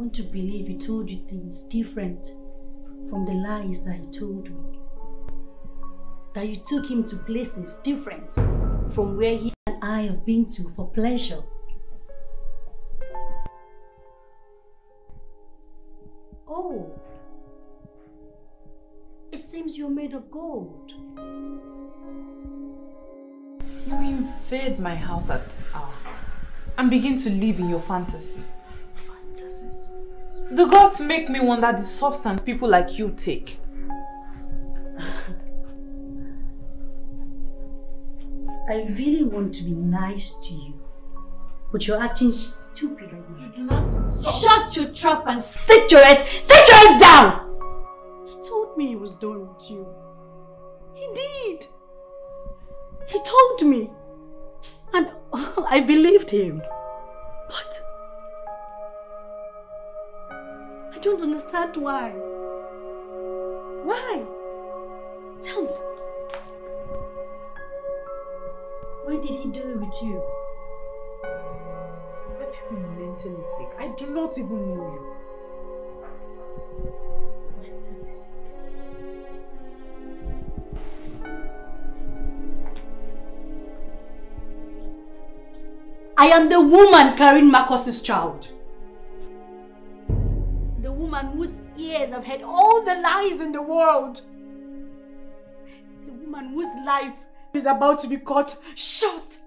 Want to believe he told you things different from the lies that he told me. That you took him to places different from where he and I have been to for pleasure. Oh, it seems you're made of gold. You invade my house at this hour and begin to live in your fantasy. Fantasies. The gods make me wonder the substance people like you take. I really want to be nice to you, but you're acting stupid right now. You do not insult. Shut your trap and sit your head, sit your head down! He told me he was done with you. He did. He told me. And I believed him. Don't understand why. Why? Tell me. Why did he do it with you? Have you been mentally sick? I do not even know you. Mentally sick. I am the woman carrying Marcus's child. Woman whose ears have heard all the lies in the world. The woman whose life is about to be cut short.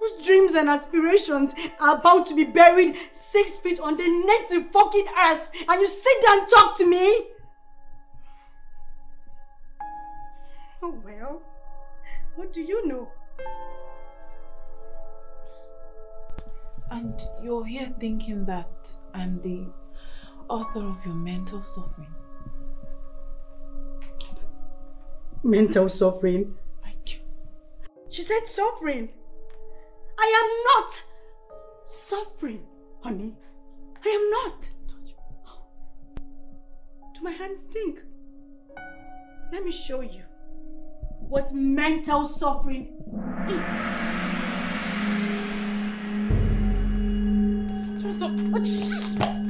Whose dreams and aspirations are about to be buried six feet underneath the fucking earth. And you sit there and talk to me? Oh well, what do you know? And you're here thinking that I'm the author of your mental suffering. Mental suffering. Thank you. She said suffering. I am not suffering, honey. I am not. Do my hands stink? Let me show you what mental suffering is. Just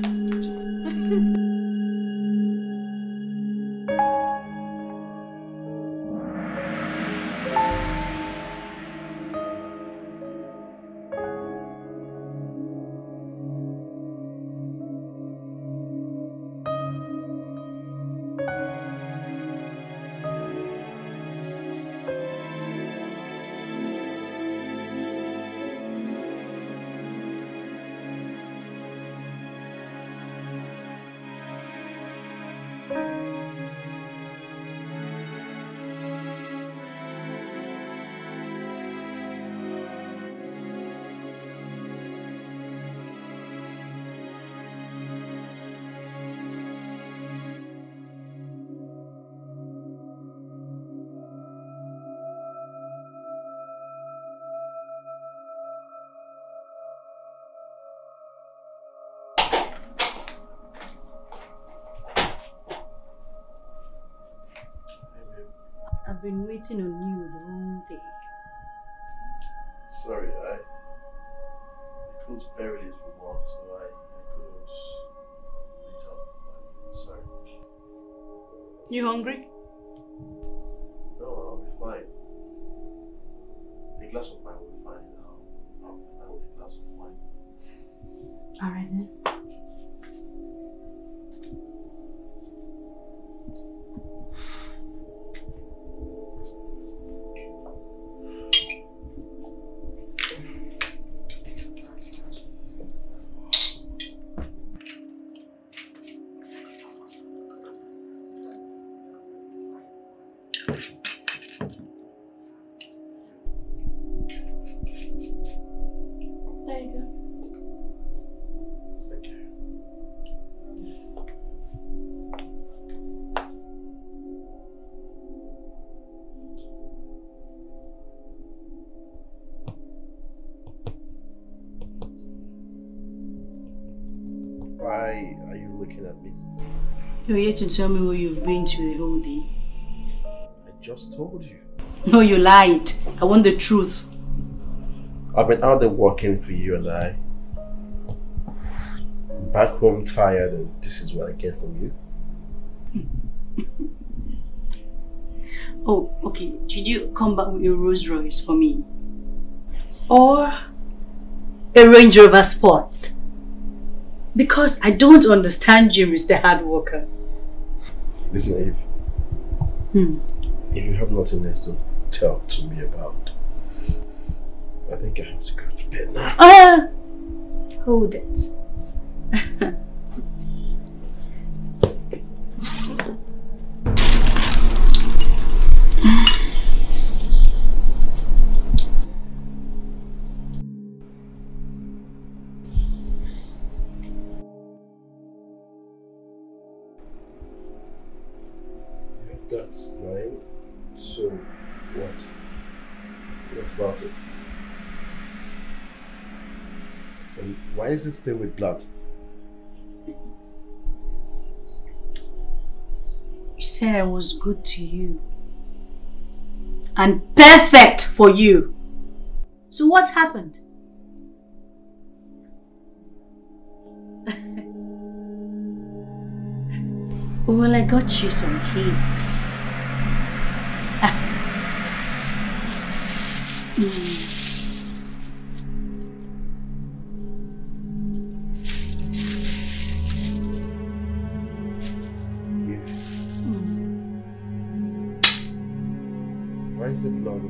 been waiting on you the whole day. Sorry, I it was very late for work, so I, I couldn't. I'm sorry. You hungry? You're here to tell me where you've been to the whole day. I just told you. No, you lied. I want the truth. I've been out there working for you and I. I'm back home tired and this is what I get from you. Oh, okay. Did you come back with your Rolls Royce for me? Or a Range Rover Sport? Because I don't understand you, Mr. Hardworker. Listen, Eve. Hmm. If you have nothing else to tell to me about, I think I have to go to bed now. Ah! Hold it. That's nine. So, what? What about it? And why is it still with blood? You said I was good to you. And perfect for you. So what happened? Well, I got you some cakes. Ah. Mm. You, why the blood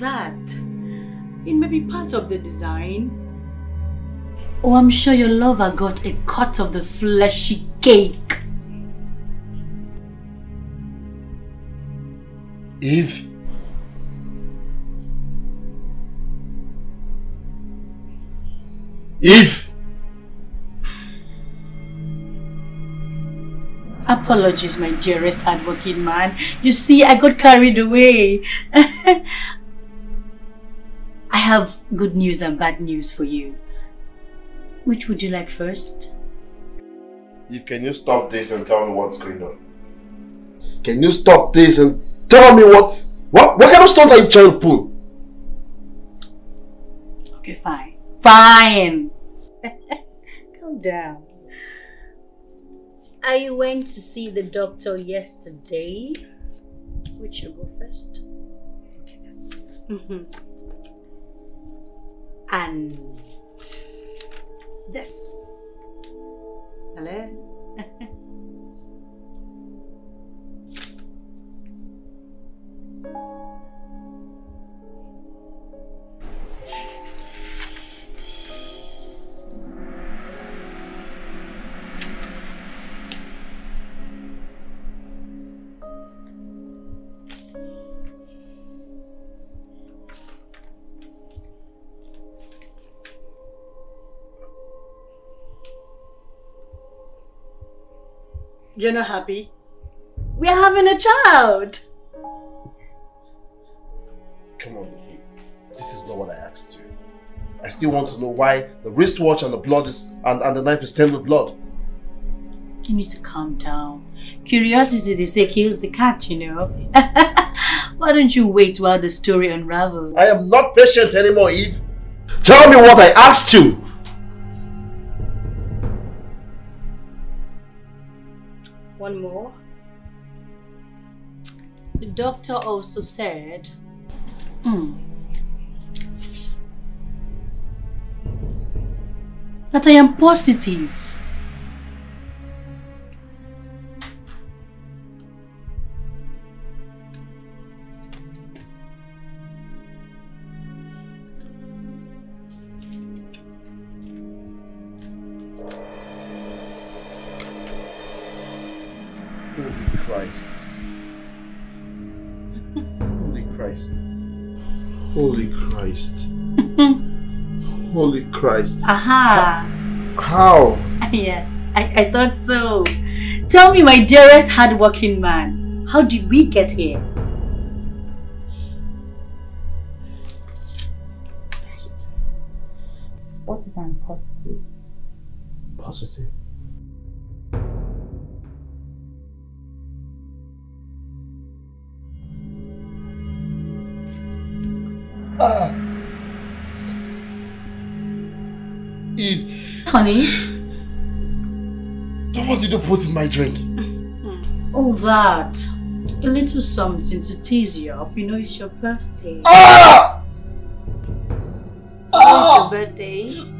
that. It may be part of the design. Oh, I'm sure your lover got a cut of the fleshy cake. Eve? Eve! Apologies, my dearest hardworking man. You see, I got carried away. I have good news and bad news for you. Which would you like first? Eve, can you stop this and tell me what's going on? Can you stop this and tell me what what what kind of stunt are you trying to pull? Okay, fine. Fine. Calm down. I went to see the doctor yesterday. Which you go first? Okay, yes. and this. Hello? You're not happy? We're having a child. Come on, This is not what I asked you. I still want to know why the wristwatch and the blood is and, and the knife is stained with blood. You need to calm down. Curiosity, they say, kills the cat, you know. Why don't you wait while the story unravels? I am not patient anymore, Eve. Tell me what I asked you. One more. The doctor also said, Hmm. that I am positive. Christ. Holy Christ. Holy Christ. Holy Christ. Aha! How? Yes, I, I thought so. Tell me, my dearest hardworking man, how did we get here? Honey? What did you put in my drink? All that. A little something to tease you up. You know it's your birthday. Ah! It's your birthday.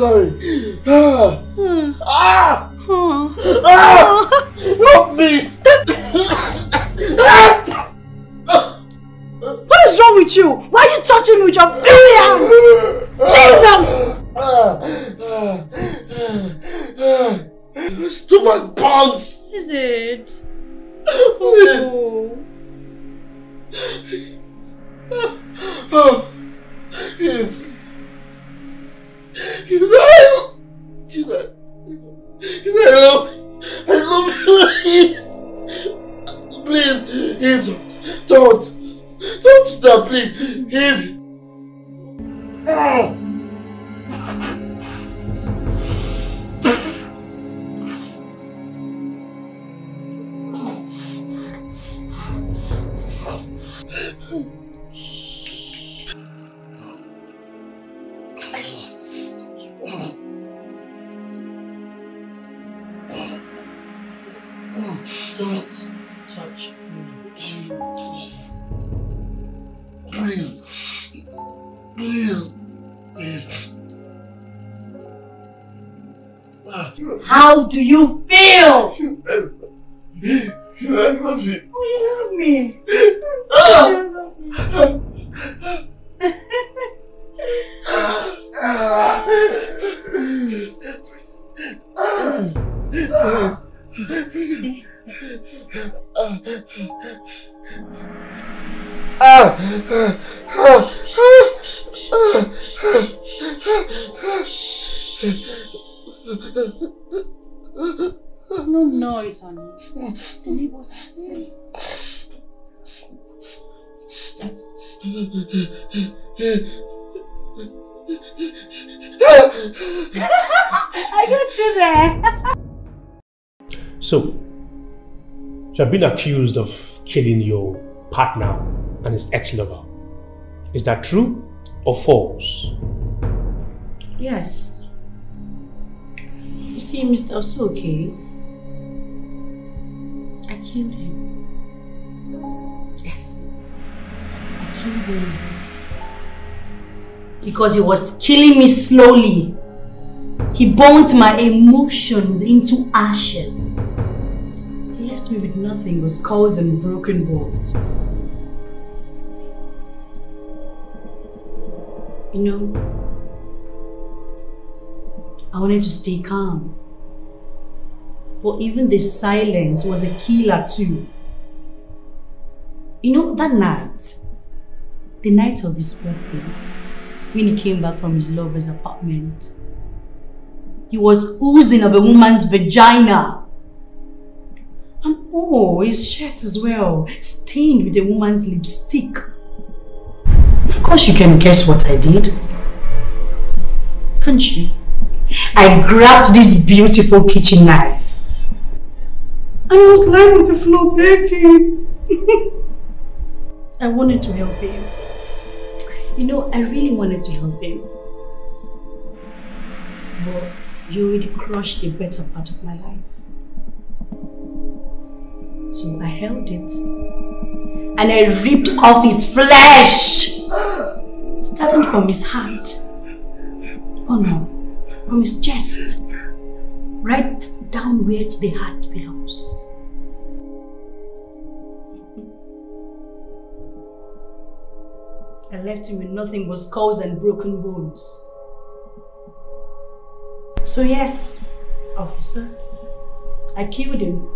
Sorry. Ah! Ah! Ah! Help me! How do you feel? I love you. No noise, honey. The neighbors are asleep. I got you there. So, you have been accused of killing your partner and his ex-lover. Is that true or false? Yes. You see, Mr. Osoke, I killed him. Yes. I killed him. Because he was killing me slowly. He burnt my emotions into ashes. He left me with nothing but skulls and broken bones. You know, I wanted to stay calm. But even the silence was a killer too. You know, that night, the night of his birthday, when he came back from his lover's apartment, he was oozing of a woman's vagina. And oh, his shirt as well, stained with a woman's lipstick. Of course you can guess what I did. Can't you? I grabbed this beautiful kitchen knife. And I was lying on the floor begging. I wanted to help him. You know, I really wanted to help him. But you already crushed the better part of my life. So I held it. And I ripped off his flesh. Starting from his heart. Oh no, from his chest. Right down where the heart belongs. I left him with nothing but skulls and broken bones. So yes, officer, I killed him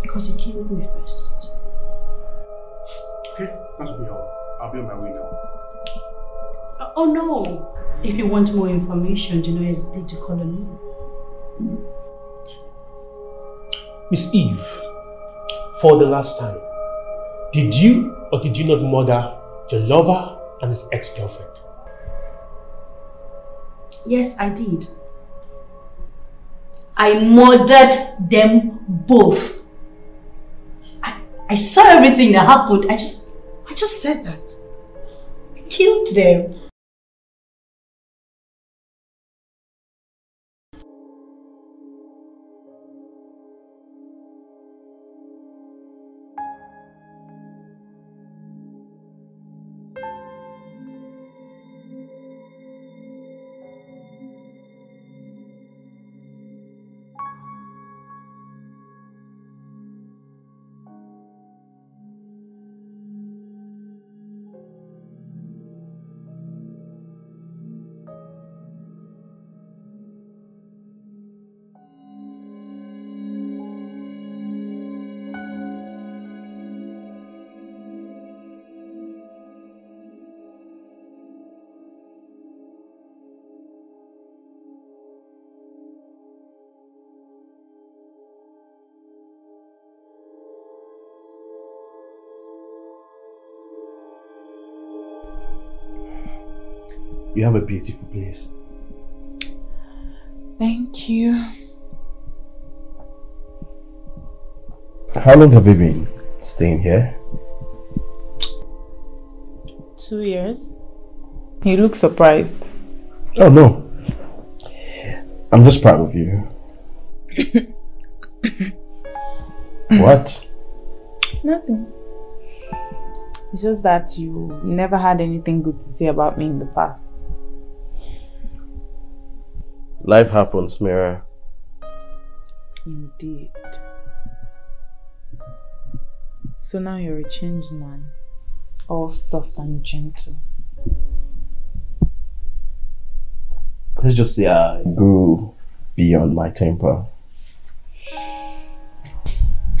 because he killed me first. Okay, that's me all. I'll be on my way now. Uh, oh no! If you want more information, do not hesitate to call on me. Miss Eve, for the last time, did you or did you not murder your lover and his ex-girlfriend? Yes, I did. I murdered them both. I, I saw everything that happened. I just, I just said that. I killed them. You have a beautiful place. Thank you. How long have you been staying here? Two years. You look surprised. Oh no. I'm just proud of you. what? Nothing. It's just that you never had anything good to say about me in the past. Life happens, Mira. Indeed. So now you're a changed man, all soft and gentle. Let's just say I grew beyond my temper.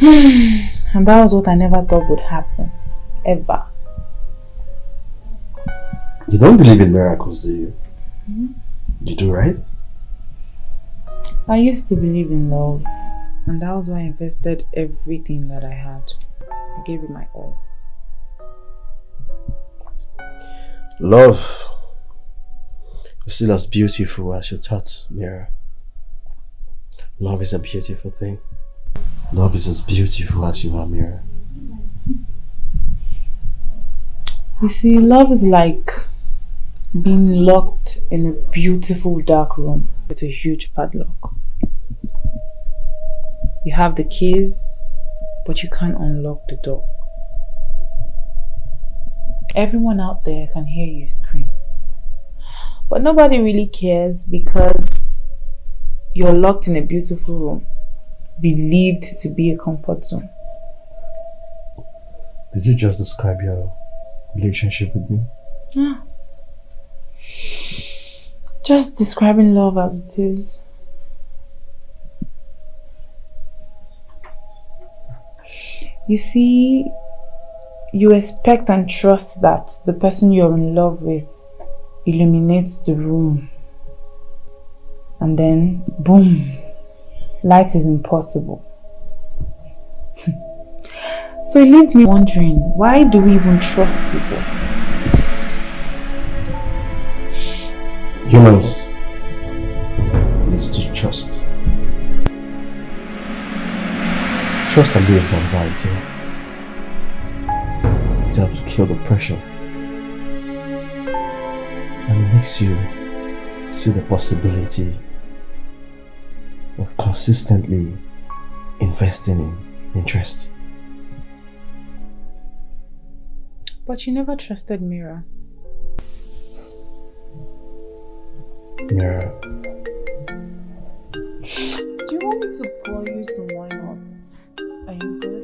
And that was what I never thought would happen. Ever. You don't believe in miracles, do you? Hmm? You do, right? I used to believe in love, and that was why I invested everything that I had. I gave it my all. Love is still as beautiful as you thought, Mira. Love is a beautiful thing. Love is as beautiful as you are, Mira. You see, love is like being locked in a beautiful dark room with a huge padlock. You have the keys, but you can't unlock the door. Everyone out there can hear you scream. But nobody really cares because you're locked in a beautiful room, believed to be a comfort zone. Did you just describe your relationship with me? Yeah. Just describing love as it is. You see, you expect and trust that the person you're in love with illuminates the room. And then, boom, light is impossible. so it leaves me wondering why do we even trust people? Humans needs to trust. Trust and builds anxiety. It helps to kill the pressure. And it makes you see the possibility of consistently investing in interest. But you never trusted Mira. Mira, Do you want me to pour you some wine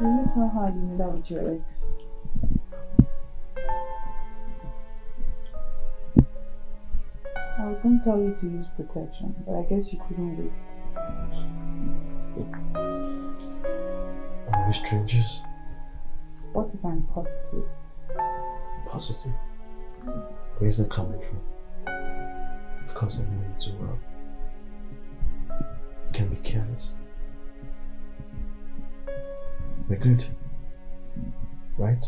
you tell how you made out with your ex? I was going to tell you to use protection, but I guess you couldn't wait. Are we strangers? What if I'm positive? Positive? Where is that coming from? Of course I know you too well. You can be careless. We're good. Right?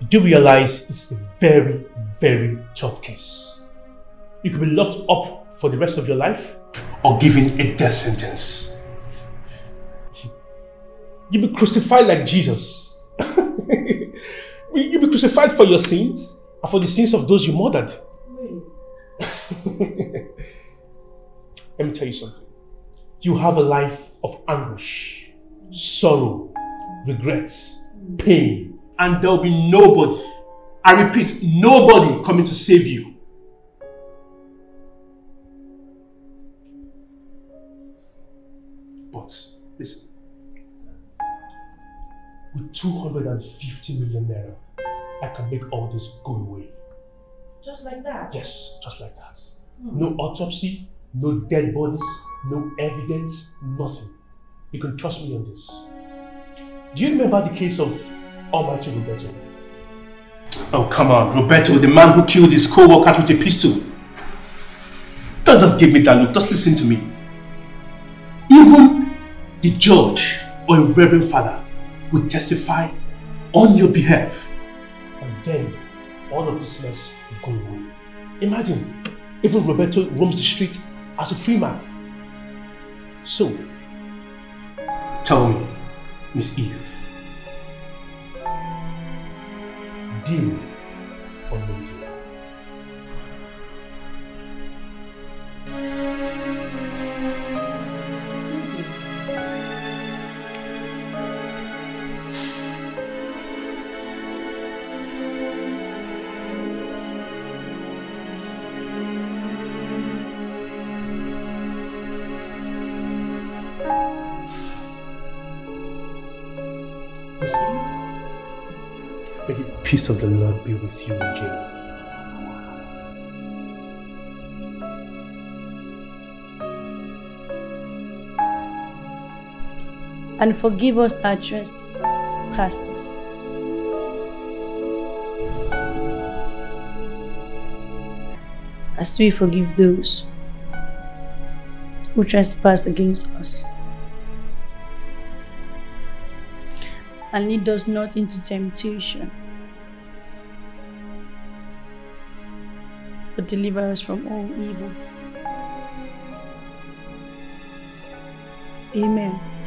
You do realize this is a very, very tough case. You could be locked up for the rest of your life or given a death sentence. You'll be crucified like Jesus. You'll be crucified for your sins and for the sins of those you murdered. Let me tell you something. You have a life of anguish, sorrow, regrets, pain, and there'll be nobody, I repeat, nobody coming to save you. But listen, with 250 million naira, I can make all this go away. Just like that? Yes, just like that. Hmm. No autopsy, no dead bodies, no evidence, nothing. You can trust me on this. Do you remember the case of Almighty Roberto? Oh, come on, Roberto, the man who killed his co-workers with a pistol. Don't just give me that look, just listen to me. Even the judge or a reverend father will testify on your behalf. Then all of this mess will go away. Imagine, even Roberto roams the street as a free man. So, tell me, Miss Eve, deal or no deal? Peace of the Lord be with you in jail. And forgive us our trespasses. As we forgive those who trespass against us. And lead us not into temptation, deliver us from all evil. Amen.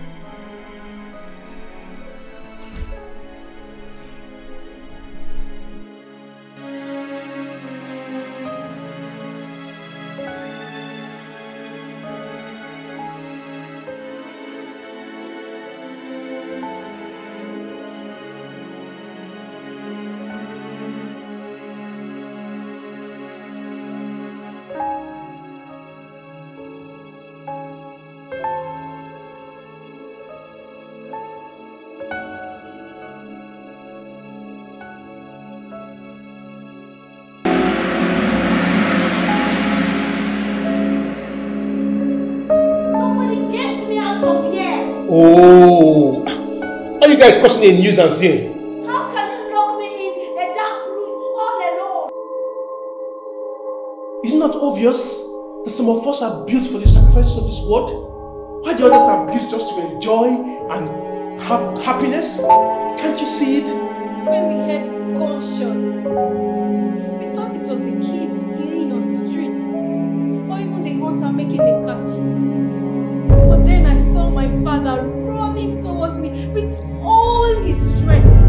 Are you guys news and seeing? How can you lock me in a dark room all alone? Isn't that obvious that some of us are built for the sacrifices of this world? While the others are built just to enjoy and have happiness? Can't you see it? When we heard gunshots, we thought it was the kids playing on the street, or even the hunter making a catch me with all his strength.